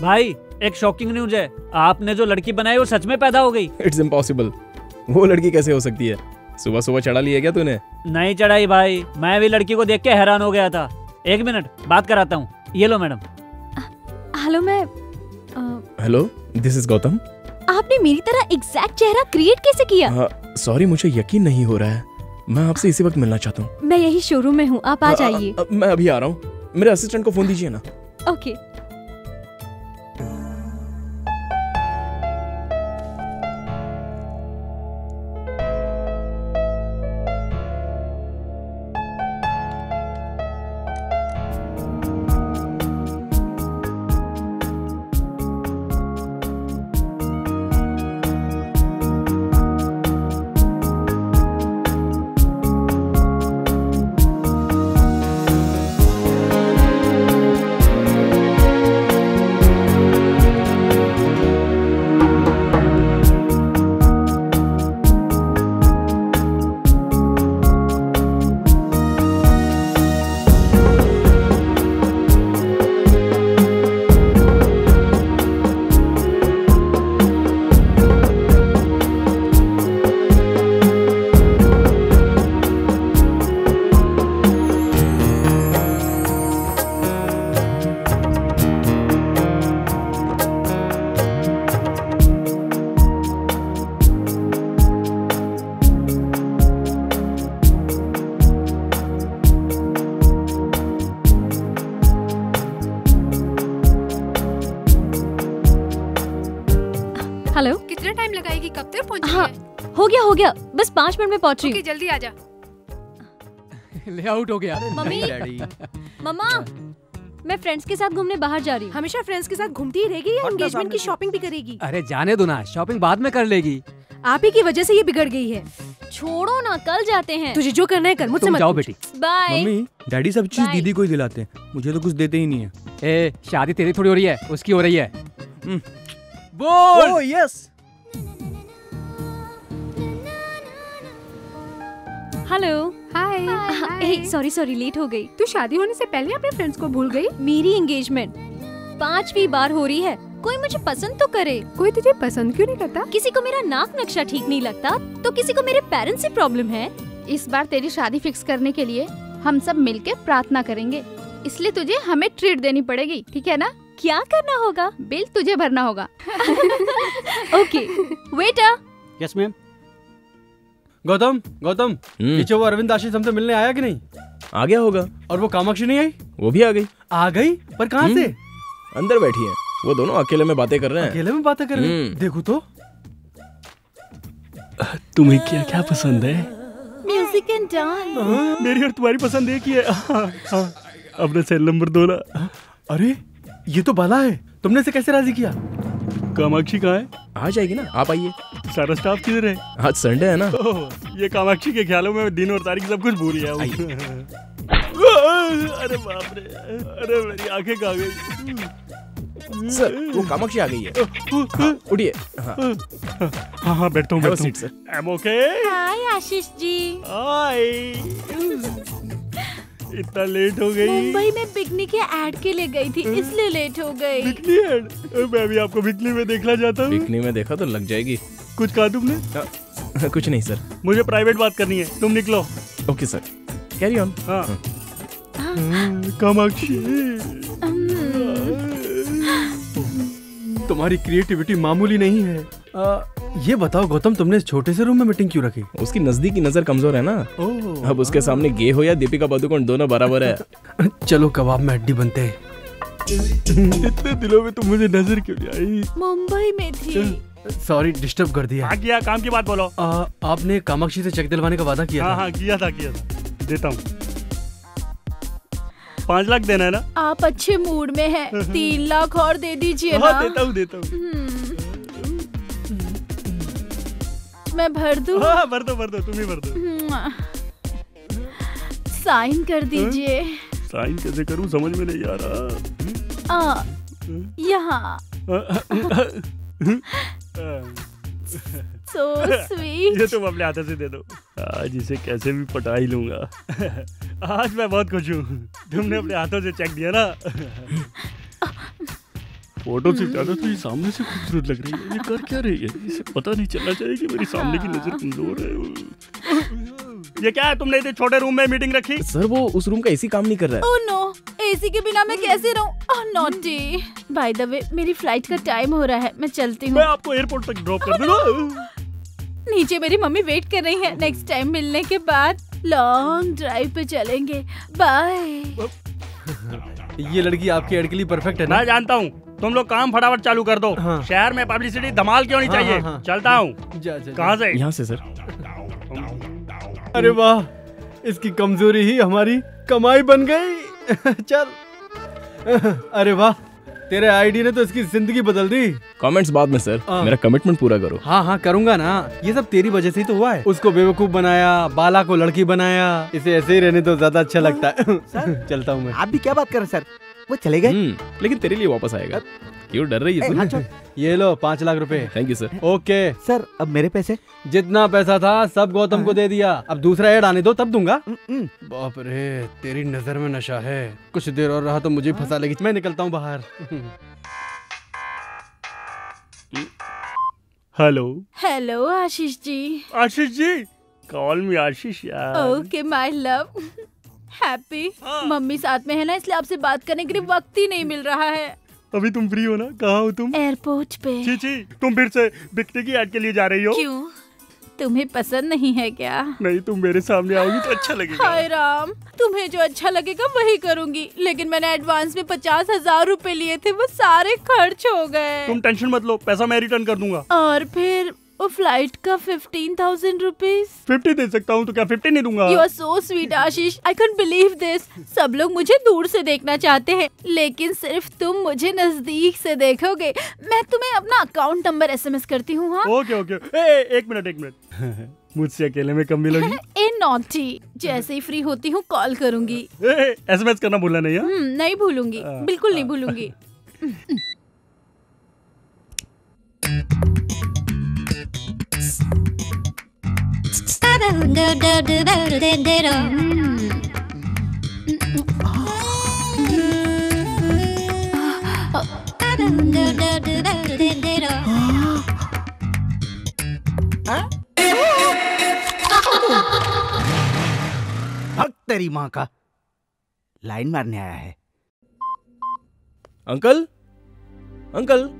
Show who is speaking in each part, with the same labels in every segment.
Speaker 1: भाई एक shocking news है। आपने जो लड़की बनाई वो सच में पैदा हो गई।
Speaker 2: इट्स इम्पॉसिबल वो लड़की कैसे हो सकती है? सुबह सुबह चढ़ा लिया क्या तूने?
Speaker 1: नहीं चढ़ाई भाई। मैं भी लड़की को देख के हैरान हो गया था। एक मिनट बात कराता हूँ। ये लो मैडम।
Speaker 3: हेलो मैं
Speaker 2: हेलो दिस इज़ गौतम
Speaker 3: आपने मेरी तरह एग्जैक्ट चेहरा क्रिएट कैसे किया?
Speaker 2: सॉरी मुझे यकीन नहीं हो रहा है। मैं आपसे इसी वक्त मिलना चाहता हूँ।
Speaker 3: मैं यही शोरूम में हूँ। आप आ जाइए।
Speaker 2: मैं अभी आ रहा हूँ। मेरे असिस्टेंट को फ़ोन दीजिए ना।
Speaker 3: ओके हेलो
Speaker 4: कितना टाइम लगाएगी? कब तक पहुंचेगी
Speaker 3: हाँ हो? गया हो गया। बस पाँच मिनट में पहुँच। रही हूँ
Speaker 4: जल्दी आ जा।
Speaker 5: ले आउट हो गया।
Speaker 3: मम्मी। मम्मा मैं फ्रेंड्स के साथ घूमने बाहर जा रही हूँ।
Speaker 4: हमेशा फ्रेंड्स के साथ घूमती ही रहेगी या एंगेजमेंट की शॉपिंग भी करेगी?
Speaker 5: अरे जाने दो ना शॉपिंग बाद में कर लेगी।
Speaker 4: आप ही की वजह से ये बिगड़ गई है।
Speaker 3: छोड़ो ना कल जाते हैं।
Speaker 4: तुझे जो करना है कर मुझसे मत
Speaker 5: जाओ बेटी।
Speaker 3: बाय
Speaker 6: मम्मी डैडी सब चीज़ दीदी को ही दिलाते हैं। मुझे तो कुछ देते ही नहीं है।
Speaker 5: ए शादी तेरी थोड़ी हो रही है उसकी हो रही है।
Speaker 6: हम्म।
Speaker 5: बोल।
Speaker 6: ओह yes
Speaker 3: hello
Speaker 4: hi
Speaker 3: sorry sorry late हो गई।
Speaker 4: तू शादी होने से पहले अपने फ्रेंड्स को भूल गई?
Speaker 3: मेरी एंगेजमेंट पांचवी बार हो रही है। कोई मुझे पसंद तो करे।
Speaker 4: कोई तुझे पसंद क्यों नहीं करता?
Speaker 3: किसी को मेरा नाक नक्शा ठीक नहीं लगता तो किसी को मेरे पेरेंट्स से प्रॉब्लम है?
Speaker 7: इस बार तेरी शादी फिक्स करने के लिए हम सब मिलके प्रार्थना करेंगे। इसलिए तुझे हमें ट्रीट देनी पड़ेगी ठीक है ना?
Speaker 3: क्या करना होगा?
Speaker 7: बिल तुझे भरना होगा।
Speaker 3: Okay waiter
Speaker 8: yes ma'am Gautam Gautam
Speaker 2: हम्म,
Speaker 8: पीछे वो अरविंद आशीष हमसे मिलने आया कि नहीं?
Speaker 2: आ गया होगा।
Speaker 8: और वो कामाक्षी नहीं आई?
Speaker 2: वो भी आ गई।
Speaker 8: आ गई? पर कहाँ से?
Speaker 2: अंदर बैठी है। वो दोनों अकेले में बातें कर रहे हैं।
Speaker 8: अकेले में बातें कर रहे हैं?
Speaker 2: हम्म।
Speaker 8: देखो तो।
Speaker 9: तुम्हें क्या क्या पसंद है?
Speaker 3: म्यूज़िक एंड डांस
Speaker 9: मेरी और तुम्हारी पसंद एक हाँ, हाँ। अपना सेल नंबर दो ना।
Speaker 8: अरे ये तो बाला है। तुमने इसे कैसे राज़ी किया?
Speaker 9: कामाक्षी कहाँ है?
Speaker 2: आ जाएगी ना आप आइए।
Speaker 9: सारा स्टाफ किधर है?
Speaker 2: आज संडे है ना।
Speaker 9: ओह, ये कामाक्षी के ख्यालों में दिन और तारीख सब कुछ भूल गया हूँ। अरे बाप रे अरे मेरी आँखें कहाँ गई।
Speaker 2: सर वो कामाक्षी आ गई है। हाँ, उठिए। हाँ।
Speaker 9: हाँ हाँ बैठता हूँ बैठता हूँ. I am okay
Speaker 3: hi Ashish ji.
Speaker 9: Hi इतना लेट हो गई।
Speaker 3: मुंबई में पिकनिक के ऐड के लिए गई थी इसलिए लेट हो गई।
Speaker 9: बिकनी है मैं भी आपको बिकनी में देखना चाहता हूँ।
Speaker 2: बिकनी में देखा तो लग जाएगी।
Speaker 9: कुछ कहा तुमने?
Speaker 2: कुछ नहीं सर।
Speaker 9: मुझे प्राइवेट बात करनी है तुम निकलो।
Speaker 2: ओके सर कैरी ऑन
Speaker 9: हाँ। कामाक्षी।
Speaker 8: तुम्हारी क्रिएटिविटी मामूली नहीं है। आ, ये बताओ गौतम तुमने इस छोटे से रूम में मीटिंग क्यों रखी?
Speaker 2: उसकी नजदीकी नज़र कमज़ोर है ना?
Speaker 8: ओह।
Speaker 2: अब उसके सामने गे हो या दीपिका पादुकोण दोनों बराबर है।
Speaker 8: चलो कबाब में हड्डी बनते हैं।
Speaker 9: इतने दिनों में तुम मुझे नज़र क्यों नहीं आई?
Speaker 3: मुंबई में थी।
Speaker 8: सॉरी डिस्टर्ब कर दिया।
Speaker 9: हाँ किया काम की बात बोलो।
Speaker 8: आ, आपने कामाक्षी से चेक दिलवाने का वादा किया
Speaker 9: हाँ
Speaker 8: था?
Speaker 9: हाँ किया था किया था। देता हूँ। पाँच लाख देना है ना?
Speaker 3: आप अच्छे मूड में हैं। तीन लाख और दे दीजिए
Speaker 9: हाँ
Speaker 3: ना।
Speaker 9: देता हूँ देता हूँ।
Speaker 3: मैं भर दूँ?
Speaker 9: हाँ भर दो भर दो तुम ही भर दो।
Speaker 3: हम्म। साइन कर दीजिए।
Speaker 9: साइन कैसे करूँ? समझ में नहीं आ रहा।
Speaker 3: आ, यहाँ। सो
Speaker 9: ये तुम अपने हाथों से दे दो। आज इसे कैसे भी पटा ही लूँगा। आज मैं बहुत खुश हूँ। तुमने अपने हाथों से चेक दिया ना। फ़ोटो से ज़्यादा तो ये सामने से खूबसूरत लग रही है। ये कर क्या रही है? इसे पता नहीं चलना चाहिए कि मेरी सामने की नज़र कमज़ोर है। ये क्या है? तुमने इतने छोटे रूम में मीटिंग रखी?
Speaker 2: सर वो उस रूम का एसी काम नहीं कर रहा है।
Speaker 7: ओह नो एसी के बिना मैं कैसे रहूँ? Oh naughty by the way मेरी फ़्लाइट का टाइम हो रहा है। मैं चलती
Speaker 9: मैं आपको एयरपोर्ट तक ड्रॉप कर दूँगा।
Speaker 7: नीचे मेरी मम्मी वेट कर रही है। नेक्स्ट टाइम मिलने के बाद लॉन्ग ड्राइव पे चलेंगे। बाय
Speaker 8: ये लड़की आपके एड के लिए परफेक्ट है ना?
Speaker 9: मैं जानता हूँ। तुम लोग काम फटाफट चालू कर दो।
Speaker 8: हाँ।
Speaker 9: शहर में पब्लिसिटी धमाल क्यों नहीं
Speaker 8: हाँ,
Speaker 9: चाहिए?
Speaker 8: हाँ, हाँ।
Speaker 9: चलता हूँ।
Speaker 8: जा, जा,
Speaker 9: कहाँ से?
Speaker 2: यहाँ से सर।
Speaker 8: अरे वाह इसकी कमज़ोरी ही हमारी कमाई बन गई। चल। अरे वाह तेरे आईडी ने तो इसकी ज़िंदगी बदल दी।
Speaker 2: कमेंट्स बाद में सर।
Speaker 8: हाँ।
Speaker 2: मेरा कमिटमेंट पूरा करो।
Speaker 8: हाँ हाँ करूँगा ना। ये सब तेरी वजह से ही तो हुआ है। उसको बेवकूफ़ बनाया बाला को लड़की बनाया इसे ऐसे ही रहने तो ज़्यादा अच्छा लगता है। चलता हूँ मैं।
Speaker 10: आप भी क्या बात कर रहे हैं सर? वो चले गए?
Speaker 2: हम्म, लेकिन तेरे लिए वापस आएगा। क्यों डर रही है
Speaker 10: हाँ,
Speaker 8: ये लो पाँच लाख रुपए।
Speaker 2: Thank you sir
Speaker 8: okay.
Speaker 10: Sir अब मेरे पैसे?
Speaker 8: जितना पैसा था सब गौतम को दे दिया। अब दूसरा एड आने दो तब दूँगा। बाप रे तेरी नज़र में नशा है। कुछ देर और रहा तो मुझे फंसा लेगी। मैं निकलता हूँ बाहर।
Speaker 9: Hello.
Speaker 7: Hello Ashish ji.
Speaker 9: Ashish ji call me Ashish यार।
Speaker 7: ओके माय लव हैप्पी मम्मी साथ में है ना इसलिए आपसे बात करने के लिए वक्त ही नहीं मिल रहा है।
Speaker 9: अभी तुम फ्री हो ना? कहा हो तुम?
Speaker 7: एयरपोर्ट पे।
Speaker 9: छी छी तुम फिर से बिकने की ऐड के लिए जा रही हो।
Speaker 7: क्यों? तुम्हें पसंद नहीं है क्या?
Speaker 9: नहीं तुम मेरे सामने आओगी तो अच्छा लगेगा।
Speaker 7: हाय राम तुम्हें जो अच्छा लगेगा वही करूँगी। लेकिन मैंने एडवांस में पचास हज़ार रूपए लिए थे वो सारे खर्च हो गए।
Speaker 9: तुम टेंशन मत लो पैसा मैं रिटर्न कर दूँगा।
Speaker 7: और फिर वो फ़्लाइट का फिफ्टीन थाउज़ेंड रुपीज़
Speaker 9: फिफ्टी दे सकता हूँ तो क्या फिफ्टी नहीं दूँगा?
Speaker 7: You are so sweet Ashish I can believe this सब लोग मुझे दूर से देखना चाहते हैं लेकिन सिर्फ़ तुम मुझे नज़दीक से देखोगे। मैं तुम्हें अपना अकाउंट नंबर एसएमएस करती हूँ हाँ?
Speaker 9: ओके ओके ए, एक मिनट एक मिनट। मुझसे अकेले में कम मिलोगी
Speaker 7: ए नॉटी जैसे ही फ्री होती हूँ कॉल करूँगी।
Speaker 9: एसएमएस करना भूलना नहीं है?
Speaker 7: हम्म, नहीं भूलूँगी।
Speaker 9: हाँ,
Speaker 7: बिल्कुल नहीं भूलूँगी।
Speaker 10: तेरी माँ का लाइन मारने आया है।
Speaker 2: अंकल? अंकल?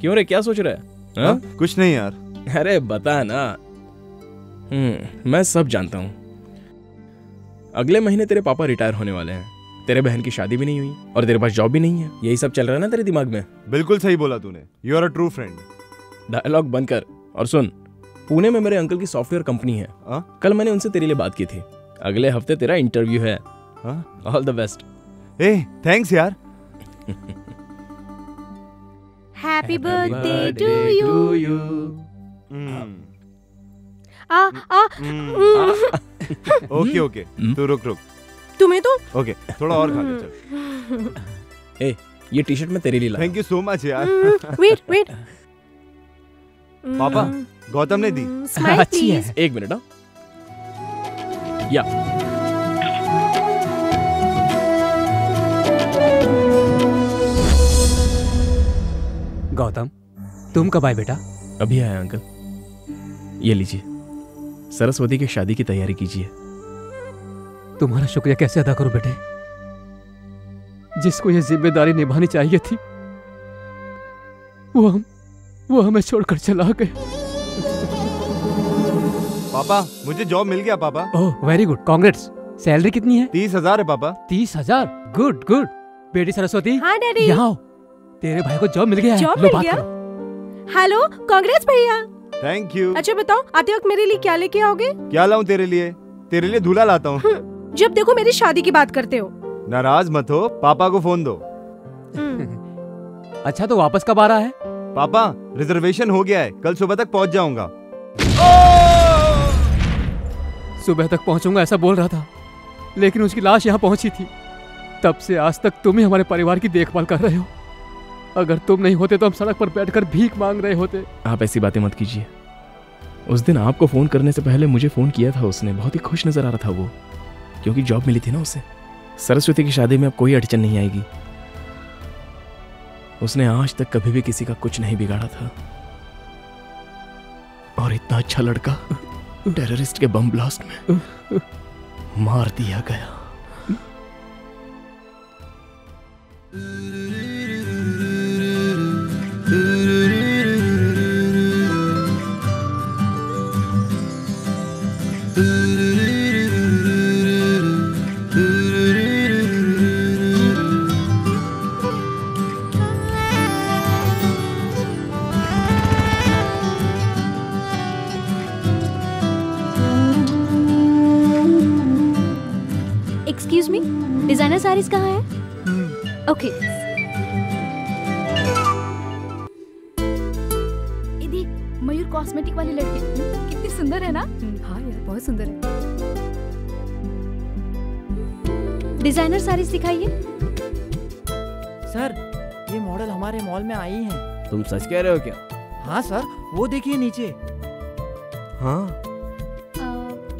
Speaker 2: क्यों रे? क्या सोच रहा है? हाँ?
Speaker 11: कुछ नहीं यार।
Speaker 2: अरे बता ना। हम्म मैं सब जानता हूँ। अगले महीने तेरे पापा रिटायर होने वाले हैं। तेरे बहन की शादी भी नहीं हुई और तेरे पास जॉब भी नहीं है। यही सब चल रहा है ना तेरे दिमाग में?
Speaker 11: बिल्कुल सही बोला तूने। You are a true friend
Speaker 2: dialogue बंद कर और सुन। पुणे में मेरे अंकल की सॉफ्टवेयर कंपनी है।
Speaker 11: हाँ?
Speaker 2: कल मैंने उनसे तेरे लिए बात की थी। अगले हफ़्ते तेरा इंटरव्यू है।
Speaker 11: हाँ?
Speaker 2: ऑल द बेस्ट
Speaker 11: ए थैंक्स यार।
Speaker 3: Happy birthday to you
Speaker 11: hmm,
Speaker 4: आ आ
Speaker 11: ओके ओके तू रुक रुक
Speaker 4: तुम्हें तो?
Speaker 11: ओके थोड़ा और खा ले चल।
Speaker 2: ए ये टी शर्ट मैं तेरे लिए लाया।
Speaker 11: थैंक यू सो मच यार।
Speaker 4: वेट वेट
Speaker 11: पापा गौतम ने दी।
Speaker 5: अच्छी है।
Speaker 2: एक मिनट हाँ। या।
Speaker 5: गौतम तुम कब आए बेटा?
Speaker 2: अभी आया अंकल। ये लीजिए सरस्वती की शादी की तैयारी कीजिए।
Speaker 5: तुम्हारा शुक्रिया कैसे अदा करूँ बेटे? जिसको ये ज़िम्मेदारी निभानी चाहिए थी वो हम वो हमें छोड़कर चला गए।
Speaker 11: पापा मुझे जॉब मिल गया पापा।
Speaker 5: Oh very good congrats salary कितनी है?
Speaker 11: तीस हज़ार है पापा।
Speaker 5: तीस हज़ार? गुड गुड बेटी सरस्वती
Speaker 4: हाँ डैडी।
Speaker 5: यहाँ तेरे भाई को जॉब मिल गया
Speaker 4: जॉब मिल
Speaker 5: बात
Speaker 4: गया? हेलो कांग्रेस भैया।
Speaker 11: थैंक यू
Speaker 4: अच्छा बताओ आते वक्त मेरे लिए क्या लेके आओगे?
Speaker 11: क्या लाऊं तेरे लिए? तेरे लिए दूल्हा लाता हूँ।
Speaker 4: जब देखो मेरी शादी की बात करते हो।
Speaker 11: नाराज़ मत हो पापा को फ़ोन दो।
Speaker 5: अच्छा तो वापस कब आ रहा है?
Speaker 11: पापा रिजर्वेशन हो गया है। कल सुबह तक पहुँच जाऊँगा।
Speaker 5: सुबह तक पहुंचूँगा ऐसा बोल रहा था। लेकिन उसकी लाश यहाँ पहुँची थी। तब से आज तक तुम ही हमारे परिवार की देखभाल कर रहे हो। अगर तुम नहीं होते तो हम सड़क पर बैठकर भीख मांग रहे होते।
Speaker 2: आप ऐसी बातें मत कीजिए। उस दिन आपको फ़ोन करने से पहले मुझे फ़ोन किया था उसने। बहुत ही खुश नज़र आ रहा था वो, क्योंकि जॉब मिली थी ना उसे। सरस्वती की शादी में अब कोई अड़चन नहीं आएगी। उसने आज तक कभी भी किसी का कुछ नहीं बिगाड़ा था। और इतना अच्छा लड़का टेररिस्ट के बम ब्लास्ट में मार दिया गया।
Speaker 3: डिज़ाइनर कहाँ है? ओके
Speaker 12: ये देख मयूर कॉस्मेटिक वाली लड़की। कितनी सुंदर है ना?
Speaker 13: हाँ यार बहुत सुंदर है।
Speaker 3: डिज़ाइनर साड़ीज दिखाइए
Speaker 14: सर ये मॉडल हमारे मॉल में आई हैं।
Speaker 15: तुम सच कह रहे हो क्या?
Speaker 14: हाँ सर वो देखिए नीचे।
Speaker 16: हाँ।
Speaker 3: अ,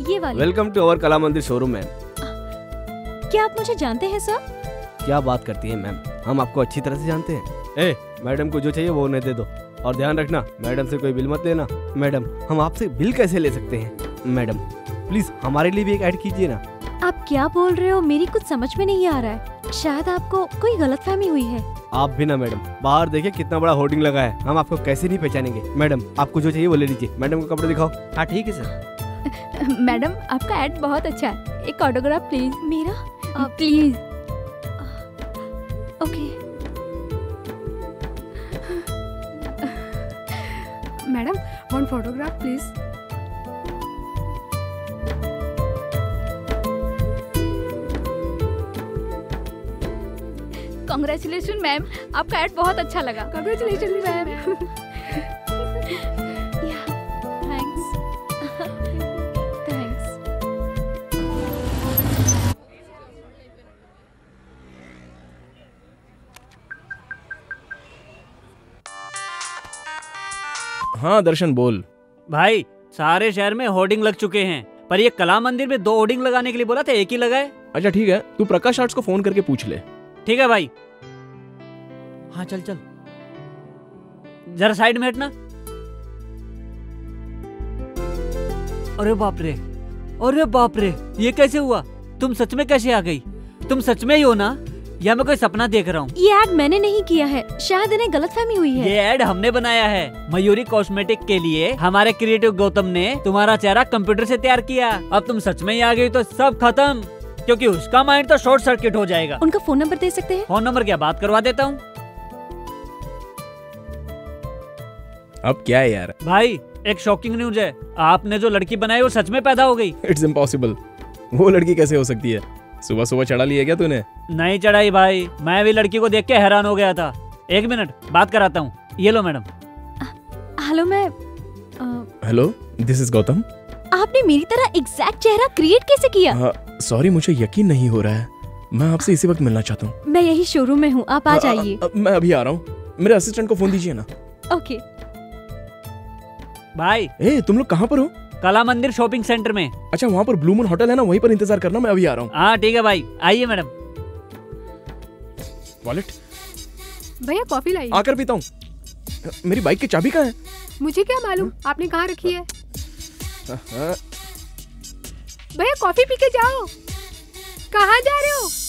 Speaker 3: ये वाली।
Speaker 15: वेलकम टू अवर कला मंदिर शोरूम मैम
Speaker 3: क्या आप मुझे जानते हैं सर?
Speaker 15: क्या बात करती है मैम? हम आपको अच्छी तरह से जानते हैं। ए मैडम को जो चाहिए वो उन्हें दे दो। और ध्यान रखना मैडम से कोई बिल मत लेना। मैडम हम आपसे बिल कैसे ले सकते हैं? मैडम प्लीज़ हमारे लिए भी एक ऐड कीजिए ना।
Speaker 3: आप क्या बोल रहे हो? मेरी कुछ समझ में नहीं आ रहा है। शायद आपको कोई गलत फहमी हुई है।
Speaker 15: आप भी ना मैडम। बाहर देखिए कितना बड़ा होर्डिंग लगा है। हम आपको कैसे नहीं पहचानेंगे। मैडम आपको जो चाहिए वो ले लीजिए। मैडम को कपड़े दिखाओ।
Speaker 14: हाँ ठीक है सर।
Speaker 12: मैडम आपका एड बहुत अच्छा है। एक ऑटोग्राफ प्लीज़।
Speaker 3: मेरा?
Speaker 12: Please
Speaker 3: okay
Speaker 13: madam one photograph please
Speaker 12: congratulation ma'am आपका एड बहुत अच्छा लगा.
Speaker 13: कॉन्ग्रेचुलेशन मैम
Speaker 2: हाँ दर्शन बोल।
Speaker 1: भाई सारे शहर में होर्डिंग लग चुके हैं। पर ये कला मंदिर में दो होर्डिंग लगाने के लिए बोला था एक ही लगाए
Speaker 2: अच्छा ठीक है। तू प्रकाश आर्ट्स को फ़ोन करके पूछ ले।
Speaker 1: ठीक है भाई।
Speaker 14: हाँ चल चल।
Speaker 1: जरा साइड में हटना। अरे बाप रे अरे बाप रे ये कैसे हुआ? तुम सच में कैसे आ गई? तुम सच में ही हो ना? या मैं कोई सपना देख रहा हूँ?
Speaker 3: ये एड मैंने नहीं किया है। शायद इन्हें गलतफहमी हुई है।
Speaker 1: ये एड हमने बनाया है। मयूरी कॉस्मेटिक के लिए हमारे क्रिएटिव गौतम ने तुम्हारा चेहरा कंप्यूटर से तैयार किया। अब तुम सच में ही आ गई तो सब खत्म क्योंकि उसका माइंड तो शॉर्ट सर्किट हो जाएगा।
Speaker 3: उनका फ़ोन नंबर दे सकते हैं?
Speaker 1: फ़ोन नंबर क्या बात करवा देता हूँ?
Speaker 2: अब क्या है यार?
Speaker 1: भाई एक शॉकिंग न्यूज़ है। आपने जो लड़की बनाई वो सच में पैदा हो गई।
Speaker 2: इट्स इम्पॉसिबल वो लड़की कैसे हो सकती है? सुबह सुबह चढ़ा लिया क्या तूने?
Speaker 1: नहीं चढ़ाई भाई। मैं भी लड़की को देख के हैरान हो गया था। एक मिनट बात कराता हूँ। ये लो मैडम।
Speaker 3: हेलो मैं
Speaker 2: हेलो दिस इज़ गौतम।
Speaker 3: आपने मेरी तरह एग्जैक्ट चेहरा क्रिएट कैसे किया?
Speaker 2: सॉरी मुझे यकीन नहीं हो रहा है। मैं आपसे इसी वक्त मिलना चाहता हूँ।
Speaker 3: मैं यही शोरूम में हूँ आप आ जाइए।
Speaker 2: मैं अभी आ रहा हूँ। मेरे असिस्टेंट को फ़ोन दीजिए ना।
Speaker 3: ओके
Speaker 1: भाई।
Speaker 2: ए तुम लोग कहाँ पर हो?
Speaker 1: कला मंदिर शॉपिंग सेंटर में।
Speaker 2: अच्छा वहाँ पर ब्लू मून होटल है ना वहीं पर इंतज़ार करना मैं अभी आ रहा हूँ।
Speaker 1: हाँ ठीक है भाई। आइए मैडम।
Speaker 2: वॉलेट
Speaker 13: भैया कॉफ़ी लाई।
Speaker 2: आकर पीता हूँ। मेरी बाइक की चाबी कहाँ है?
Speaker 13: मुझे क्या मालूम? आपने कहाँ रखी है?
Speaker 2: हाँ,
Speaker 13: भैया कॉफ़ी पी के जाओ। कहाँ जा रहे हो?